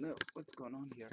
know what's going on here.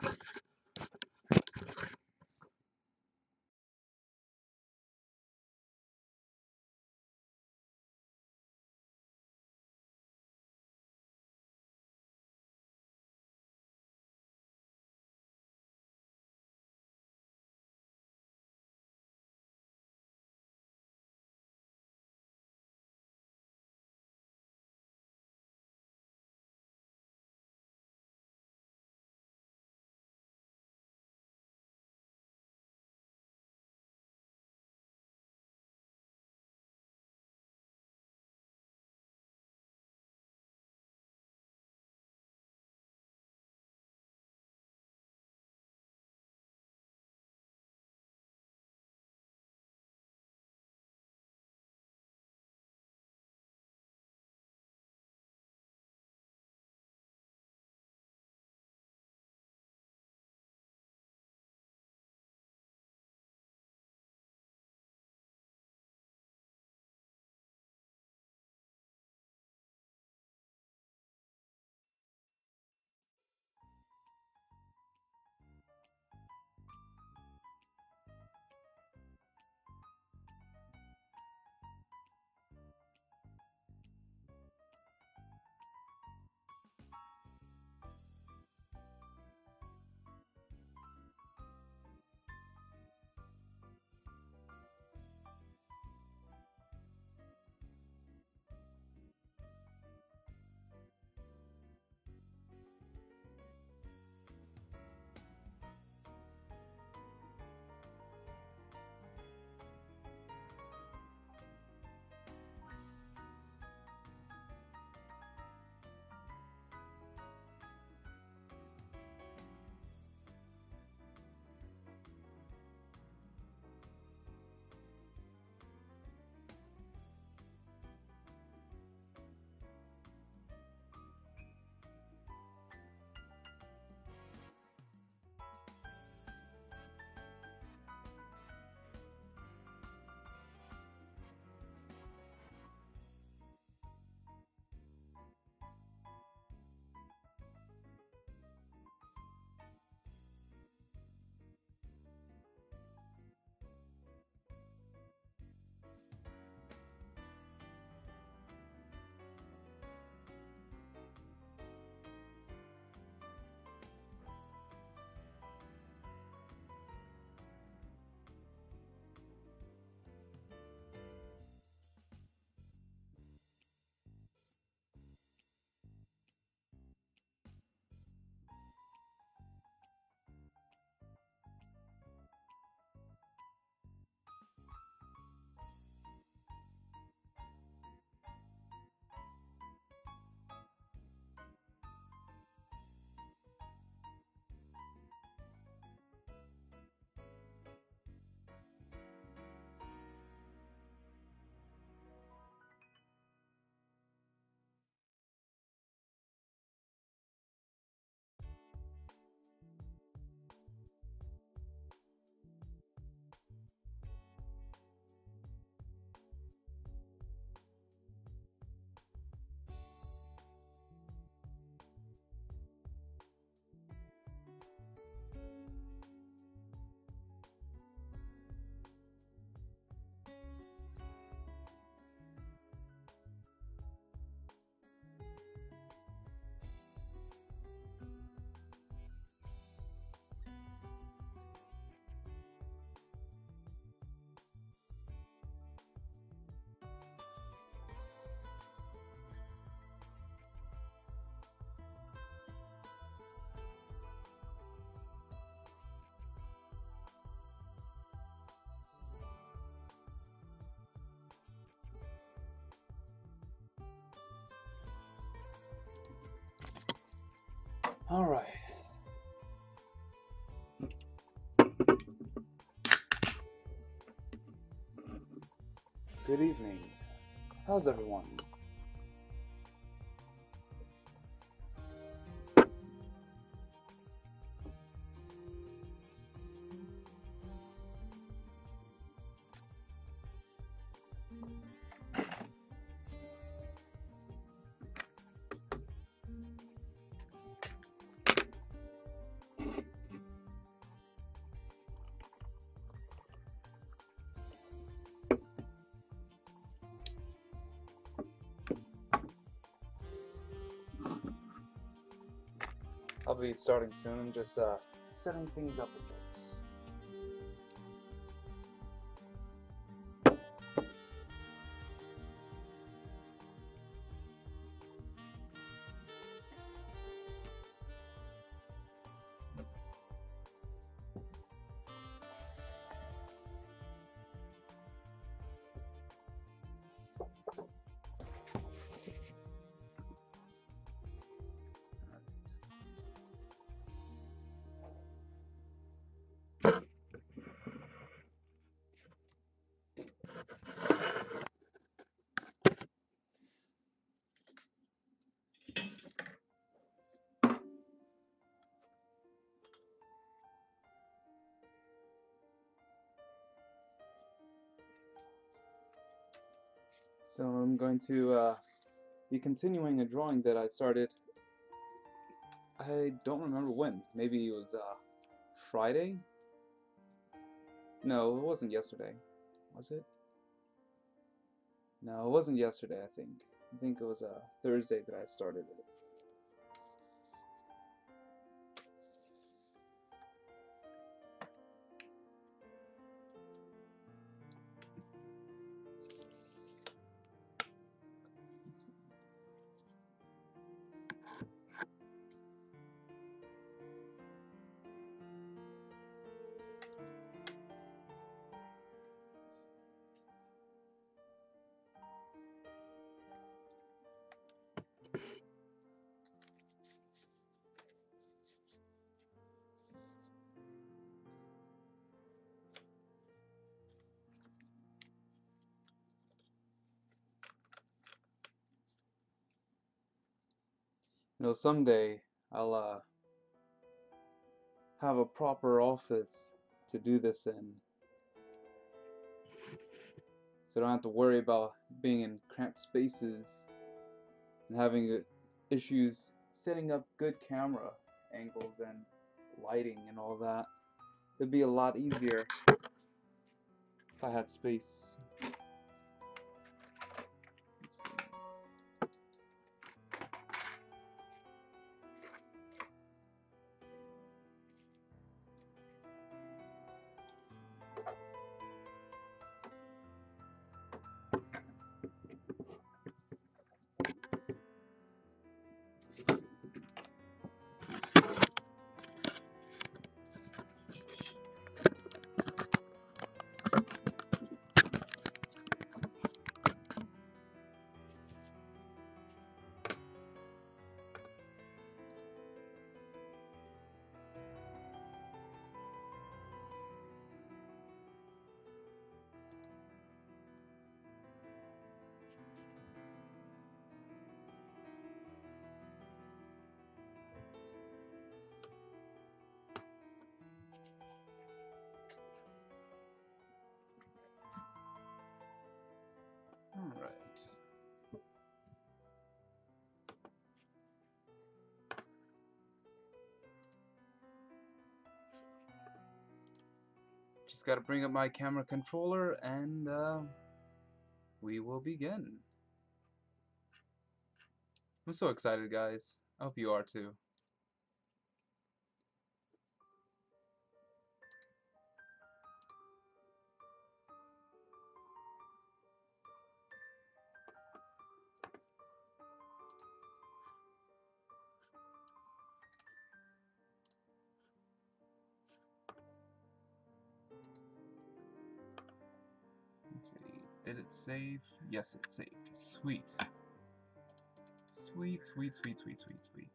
All right. Good evening. How's everyone? I'll be starting soon, just uh, setting things up So I'm going to uh, be continuing a drawing that I started. I don't remember when. Maybe it was uh, Friday? No, it wasn't yesterday. Was it? No, it wasn't yesterday, I think. I think it was uh, Thursday that I started it. Know, someday I'll uh, have a proper office to do this in. So I don't have to worry about being in cramped spaces and having uh, issues setting up good camera angles and lighting and all that. It'd be a lot easier if I had space. Gotta bring up my camera controller and uh, we will begin. I'm so excited, guys. I hope you are too. Let's. Did it save? Yes, it saved. Sweet. Sweet, sweet, sweet, sweet, sweet, sweet.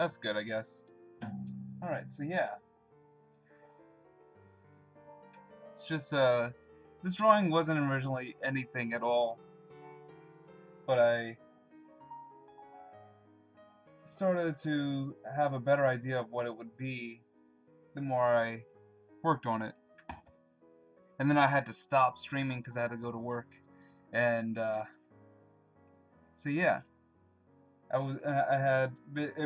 That's good, I guess. Alright, so yeah. It's just, uh, this drawing wasn't originally anything at all. But I started to have a better idea of what it would be the more I worked on it. And then I had to stop streaming because I had to go to work. And uh, so yeah, I was I had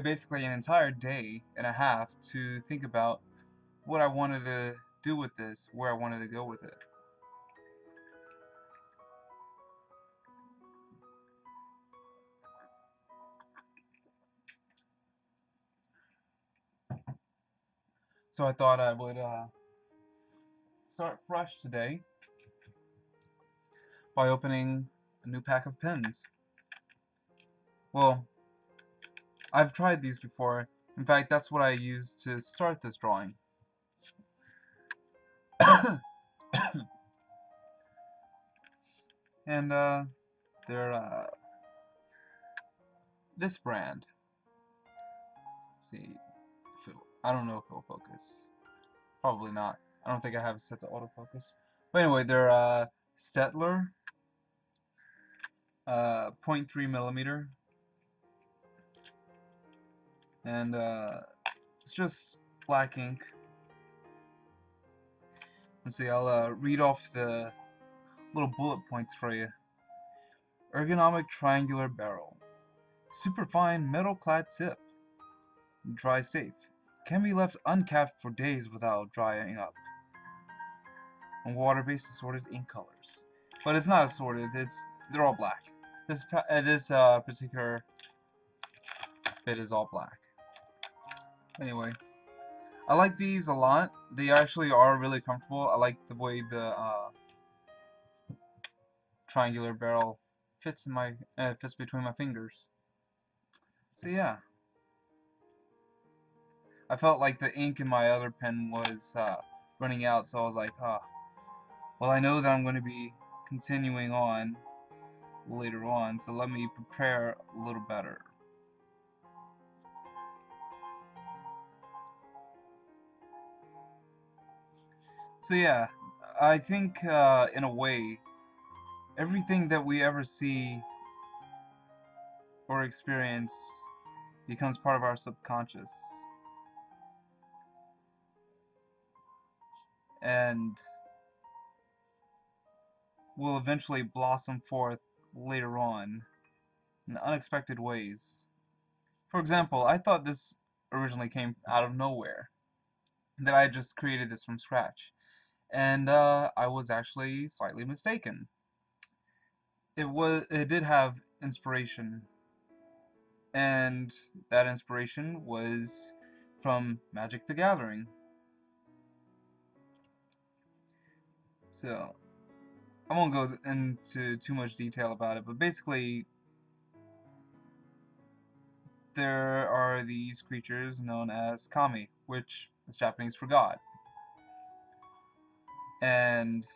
basically an entire day and a half to think about what I wanted to do with this, where I wanted to go with it. So I thought I would uh, start fresh today by opening a new pack of pens. Well, I've tried these before. In fact, that's what I used to start this drawing. and uh, they're uh, this brand. Let's see, I don't know if it'll focus. Probably not. I don't think I have it set to autofocus. But anyway, they're uh, Staedtler, uh, 0.3 millimeter, and uh, it's just black ink. Let's see, I'll uh, read off the little bullet points for you. Ergonomic triangular barrel. Superfine metal-clad tip. Dry safe can be left uncapped for days without drying up. And water-based assorted ink colors. But it's not assorted, it's they're all black. This uh, this uh, particular bit is all black. Anyway, I like these a lot. They actually are really comfortable. I like the way the uh, triangular barrel fits in my uh, fits between my fingers. So yeah. I felt like the ink in my other pen was uh, running out, so I was like, ah, well, I know that I'm going to be continuing on later on, so let me prepare a little better. So yeah, I think uh, in a way, everything that we ever see or experience becomes part of our subconscious. and will eventually blossom forth later on in unexpected ways. For example, I thought this originally came out of nowhere, that I just created this from scratch, and uh, I was actually slightly mistaken. It was it did have inspiration, and that inspiration was from Magic the Gathering. So, I won't go into too much detail about it, but basically, there are these creatures known as kami, which is Japanese for God. And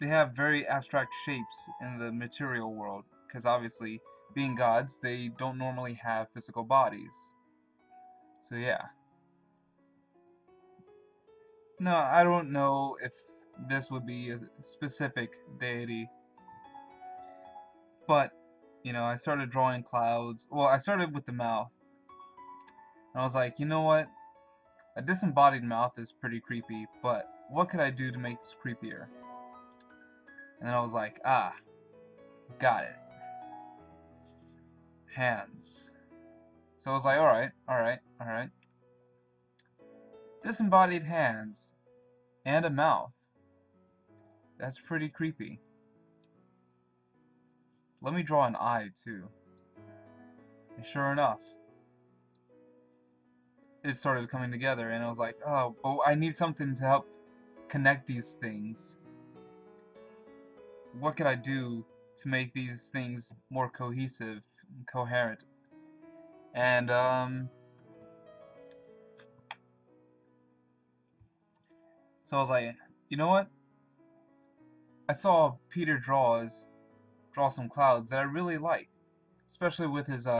they have very abstract shapes in the material world, because obviously, being gods, they don't normally have physical bodies. So yeah. No, I don't know if this would be a specific deity. But, you know, I started drawing clouds. Well, I started with the mouth. And I was like, you know what? A disembodied mouth is pretty creepy, but what could I do to make this creepier? And then I was like, ah, got it. Hands. So I was like, alright, alright, alright. Disembodied hands. And a mouth. That's pretty creepy. Let me draw an eye, too. And sure enough, it started coming together, and I was like, oh, but I need something to help connect these things. What could I do to make these things more cohesive and coherent? And, um... So I was like, you know what? I saw Peter draws draw some clouds that I really like, especially with his uh,